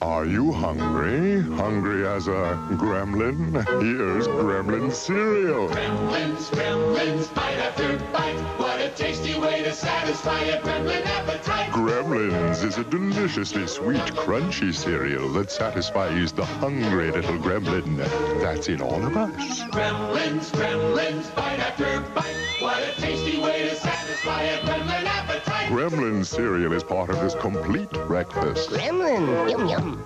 Are you hungry? Hungry as a gremlin? Here's gremlin cereal. Gremlins, gremlins, bite after bite. What a tasty way to satisfy a gremlin appetite. Gremlins is a deliciously sweet, crunchy cereal that satisfies the hungry little gremlin that's in all of us. Gremlins, gremlins, bite after bite. What a tasty way Gremlin cereal is part of this complete breakfast. Gremlin, yum yum.